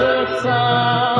serca.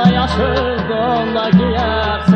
Yolda yaşıldığında giyersen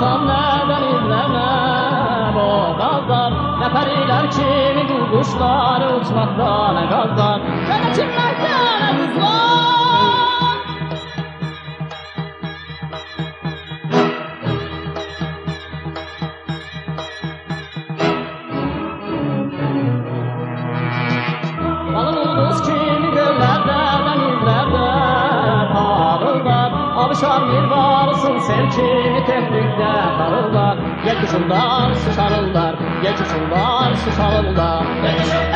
bakarsam nereden izlemem. O gazlar Ne periler kimi bu kuşlar uçmakta ne gazlar Ne çimlekte ne kızlar Abişar bir varsın karıldar Gökyüzünden sıçarırlar, gökyüzünden sıçarırlar Gökyüzünden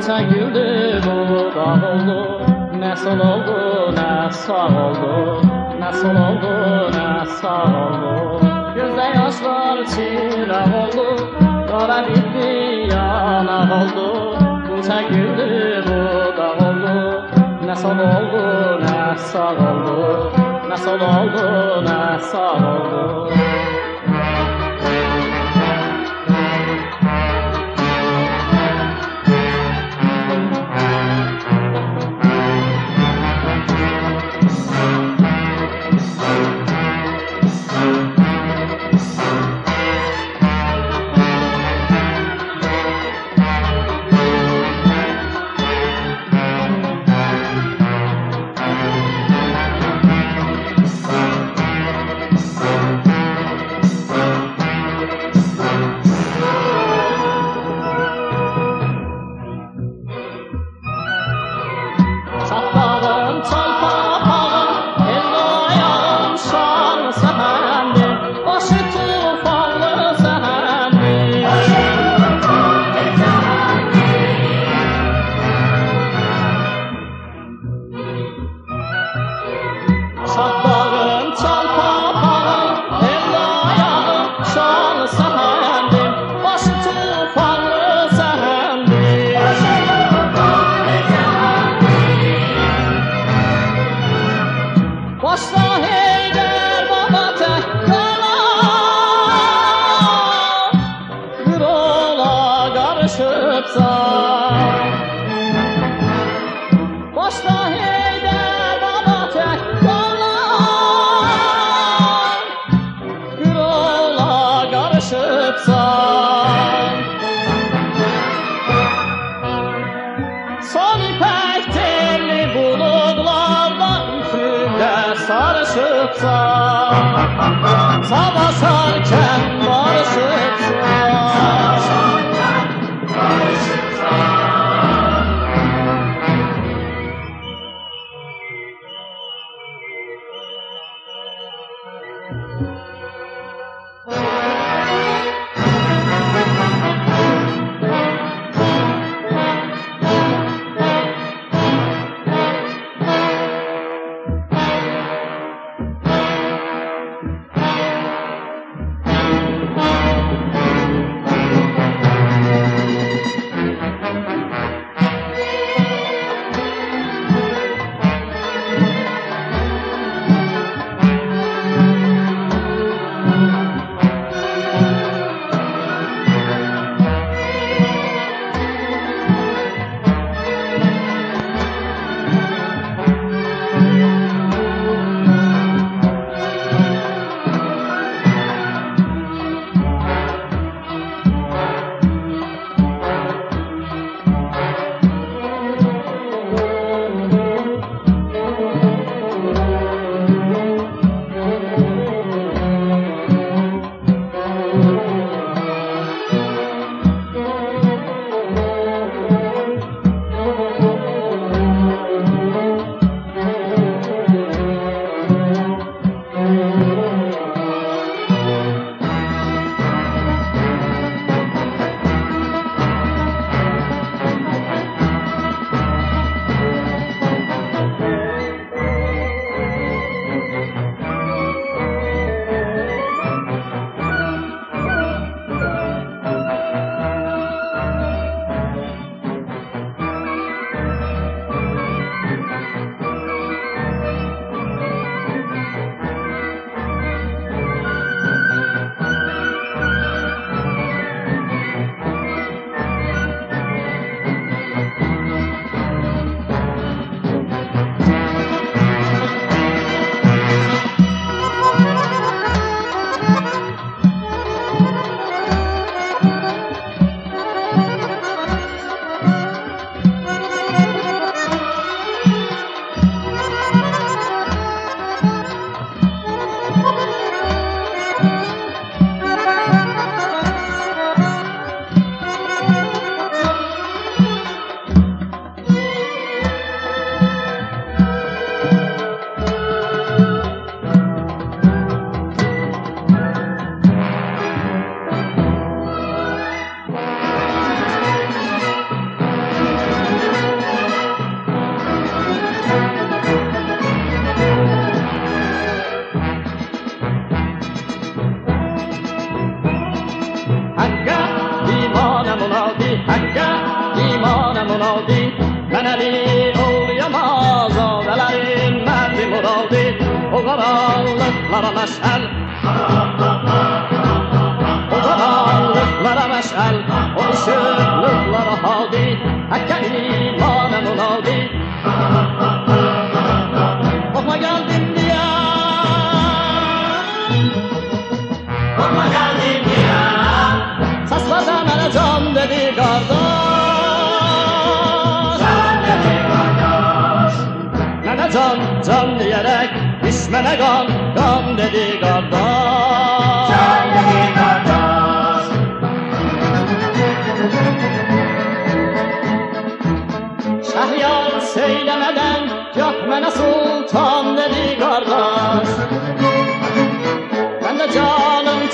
Gülse güldü bu da oldu. Nasıl oldu ne sağ oldu. Nasıl oldu ne sağ oldu. Gözde yaşlar çirak oldu Kara bitti yanak oldu. Gülse güldü bu da oldu. Nasıl oldu ne sağ oldu. Nasıl oldu ne sağ oldu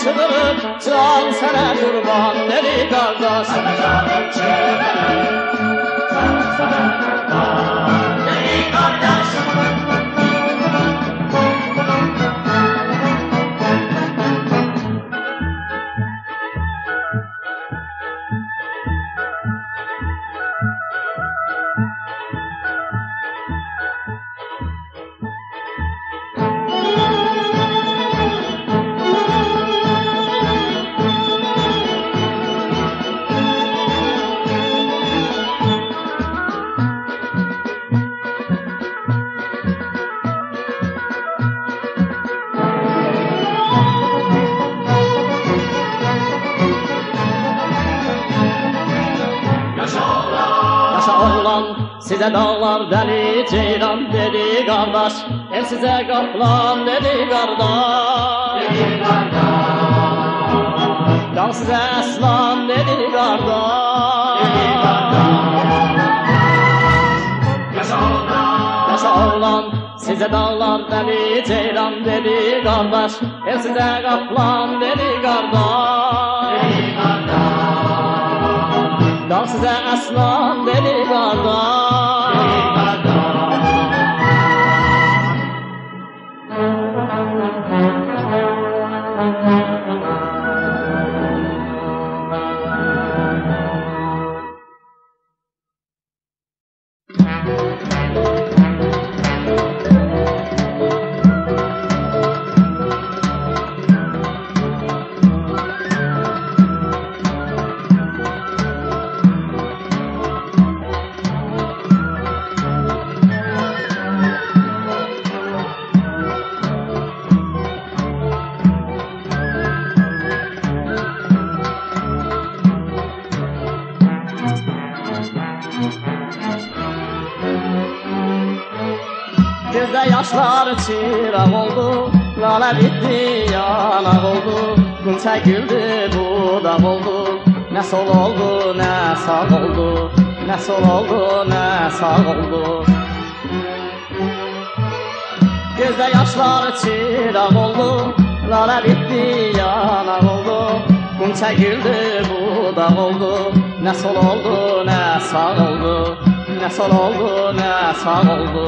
canım çığırıb Can sənə qurban dedi qardaş Mən də canım çığırıb Can qurban qardaş El sizə qaplan dedi qardaş Dedi qardaş Dağ sizə əslan dedi qardaş Dedi qardaş Yaşa oğlan sizə dağlar dəli ceyran dedi qardaş El sizə qaplan dedi Dedi qardaş Dağ sizə əslan dedi qardaş oldu Gözdə yaşlar çıraq oldu Lalə bitdi, yanaq oldu Gün çəkildi, budaq oldu Nə sol oldu, nə sağ oldu. Nə sol oldu, nə sağ oldu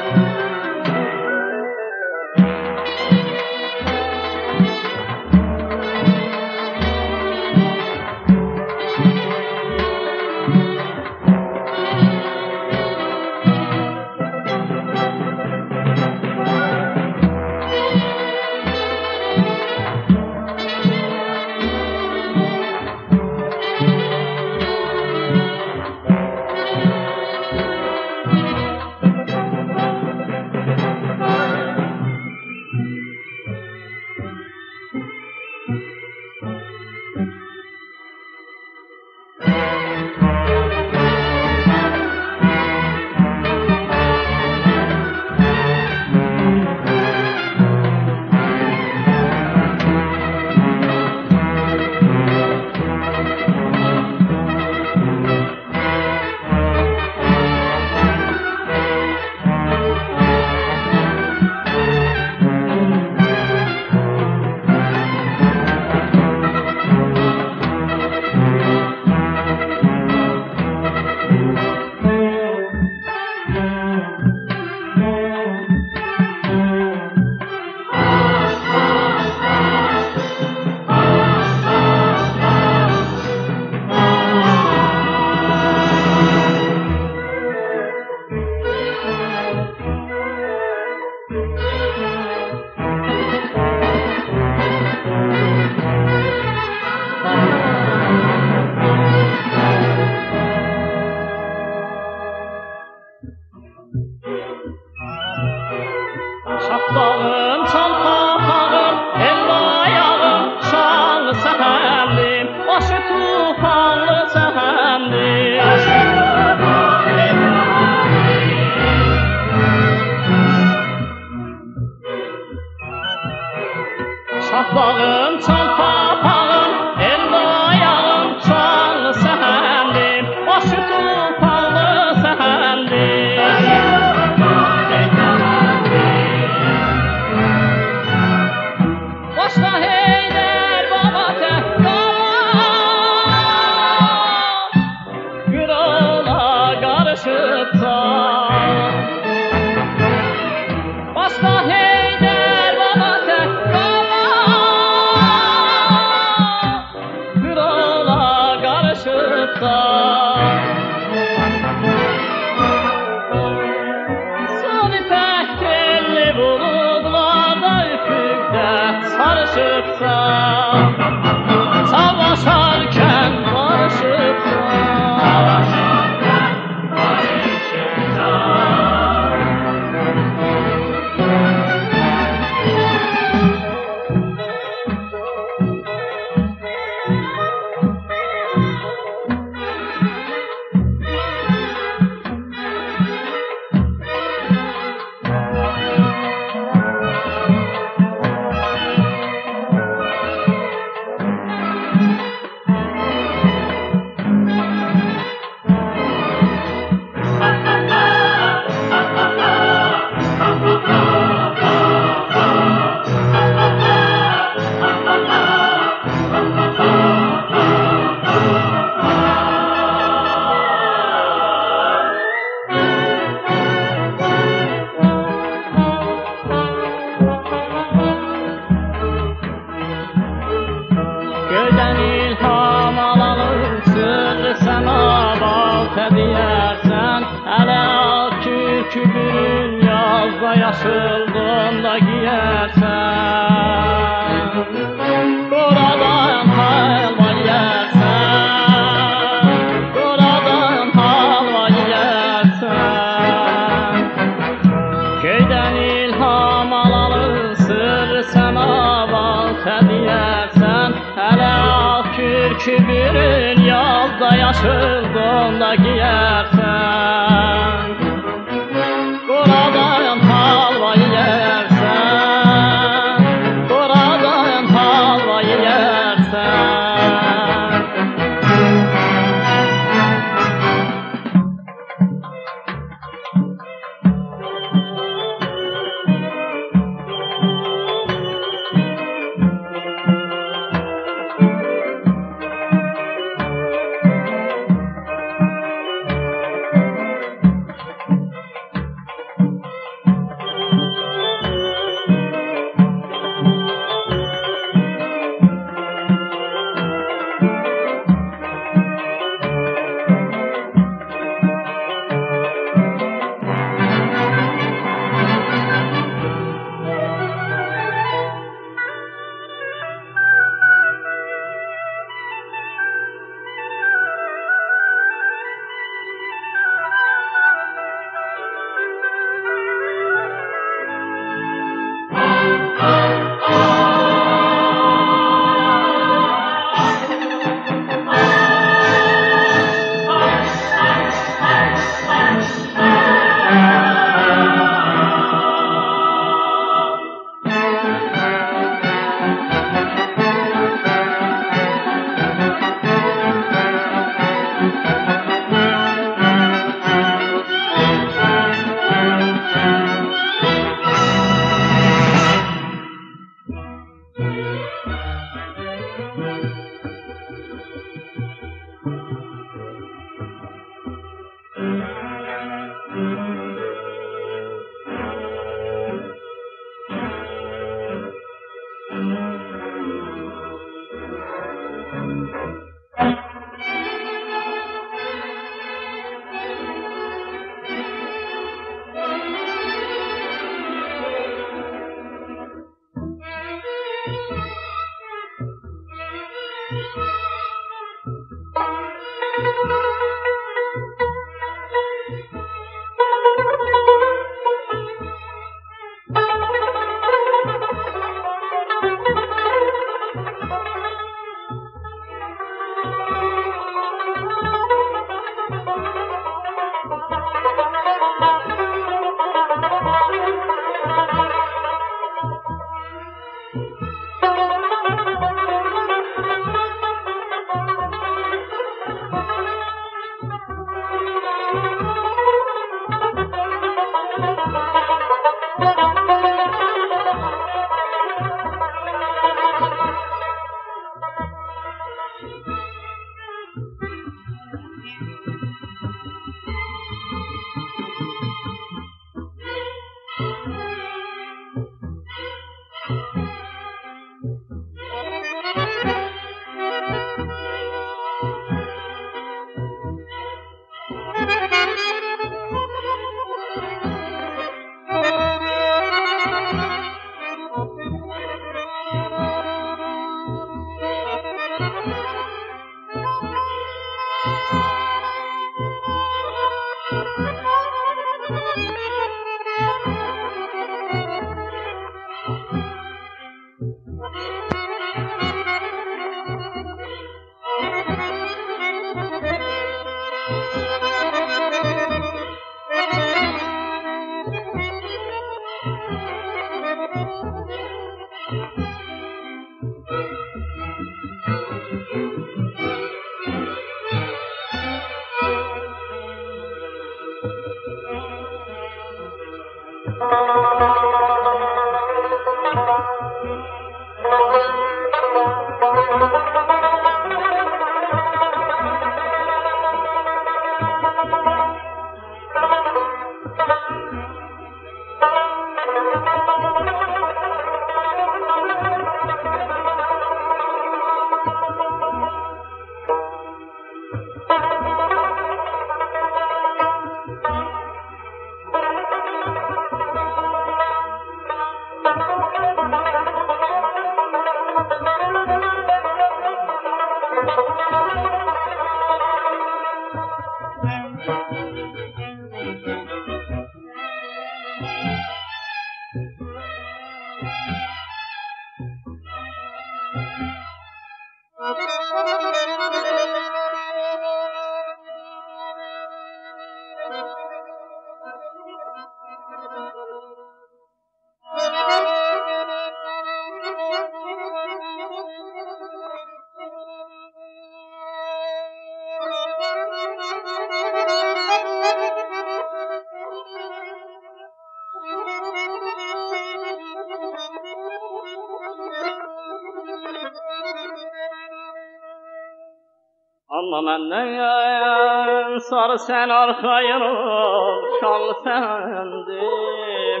Məndən sarı sən arxayın ol, şanlı səndir,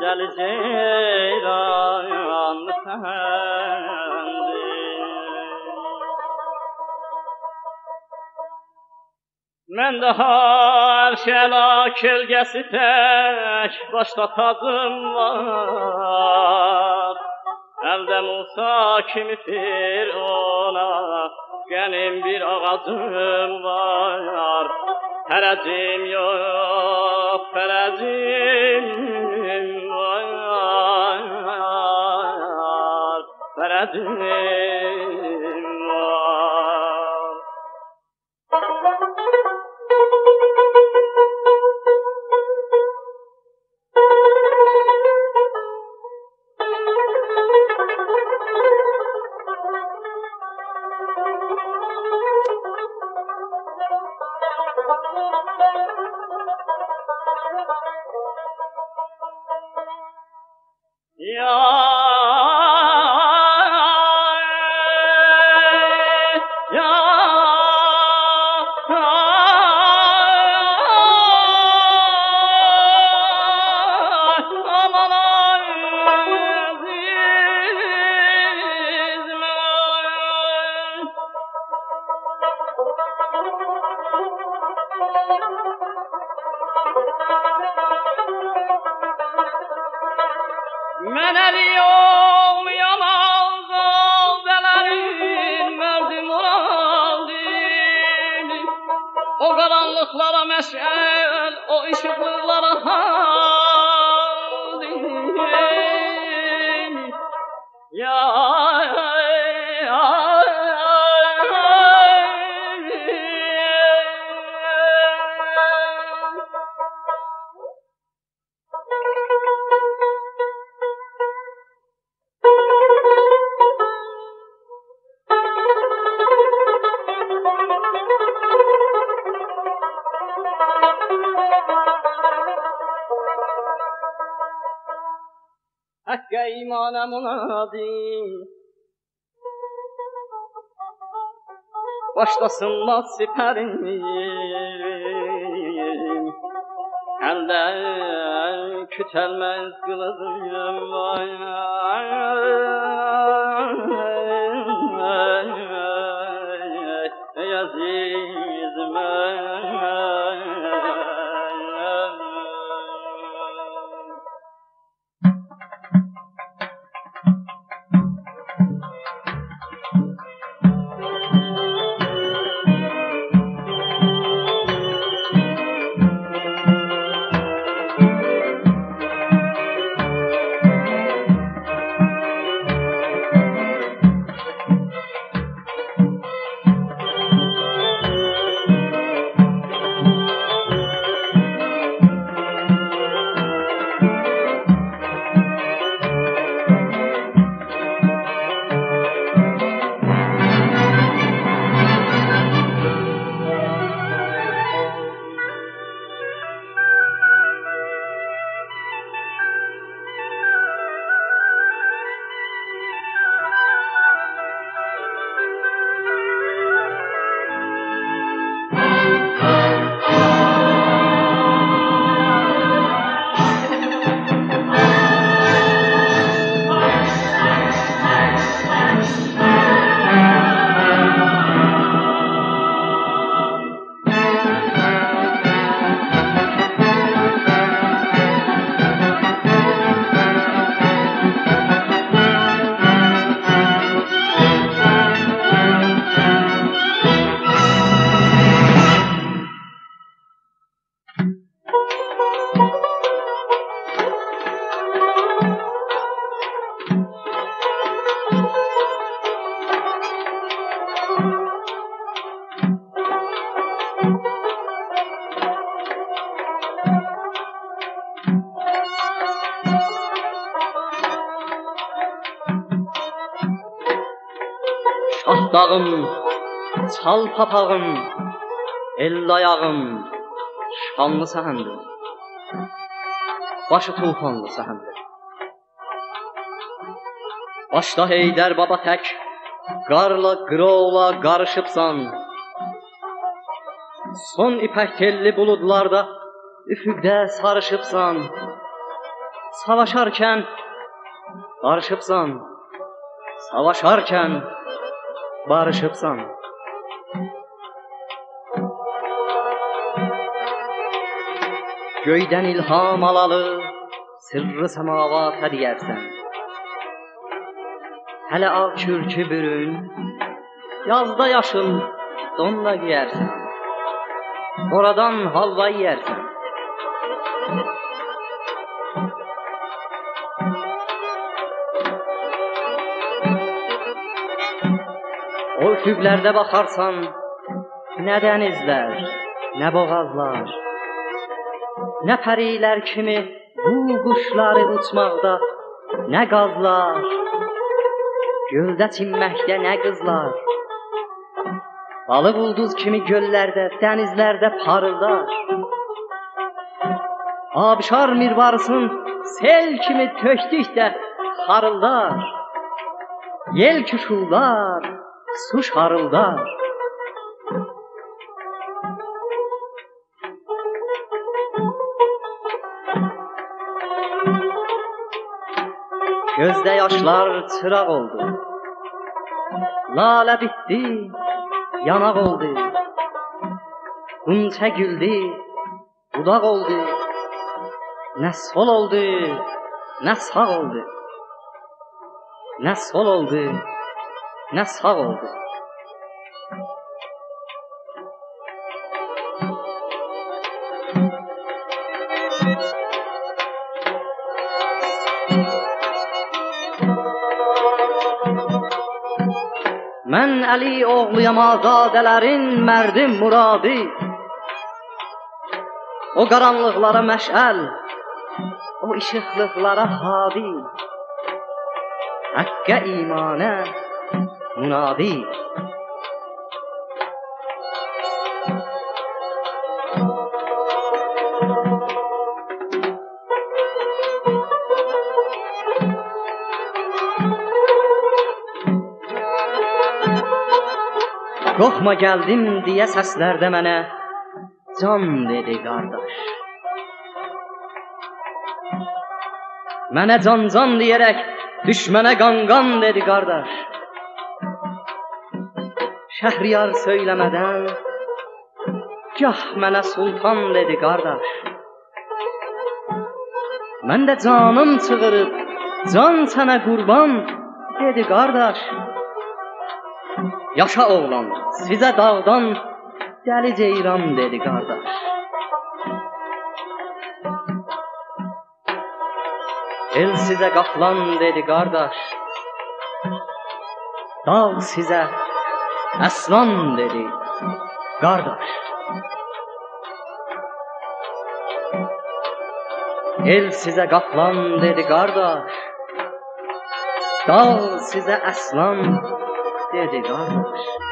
dəli ceyranlı səndir. Mən də hər şəla kölgəsi tək, başda tacım var. Əldə Musa kimi Firona, benim bir ağacım var. Perezim yok, perezim var. Perezim Başlasınmaz siperim Elde kütelmez kılıcım vay çal papağım, el ayağım, şanlı səhəndir. Başı tufanlı səhəndir. Başda Heydər baba tək, qarla qırovla qarışıbsan. Son ipək telli buludlarda üfüqdə sarışıbsan. Savaşarkən barışıbsan. Savaşarkən barışıbsan. Göydən ilham alalı sırrı səmavata deyərsən. Hələ ağ kürkü bürün, yazda yaşıl donla giyərsən. Oradan halva yeyərsən. O üfüqlərdə baxarsan, nə dənizlər, nə boğazlar, nə pərilər kimi bu quşları uçmaqda, nə qazlar, göldə çinməkdə nə qızlar. Balıq ulduz kimi göllərdə, dənizlərdə parıldar. Abşar mirvarısın sel kimi tökdükdə xarıldar. Yel küşuldar, su şarıldar. Gözdə yaşlar çıraq oldu. Lalə bitdi, yanaq oldu. Qunçə güldü, budaq oldu. Nə sol oldu, nə sağ oldu. Nə sol oldu, nə sağ oldu. Əli oğluyam azadələrin mərdim muradı. O qaranlıqlara məşəl, o işıqlıqlara hadi. Haqqə imanə munadi. Qorxma gəldim deyə səslərdə mənə can dedi qardaş. Mənə can can deyərək düşmənə qanqan dedi qardaş. Şəhriyar söyləmədən gah mənə sultan dedi qardaş. Mən də canım çığırıb can sənə qurban dedi qardaş. Yaşa oğlan, sizə dağdan dəli ceyran dedi qardaş. El sizə qaplan dedi qardaş. Dağ sizə əslan dedi qardaş. El sizə qaplan dedi qardaş. Dağ sizə əslan dedi qardaş.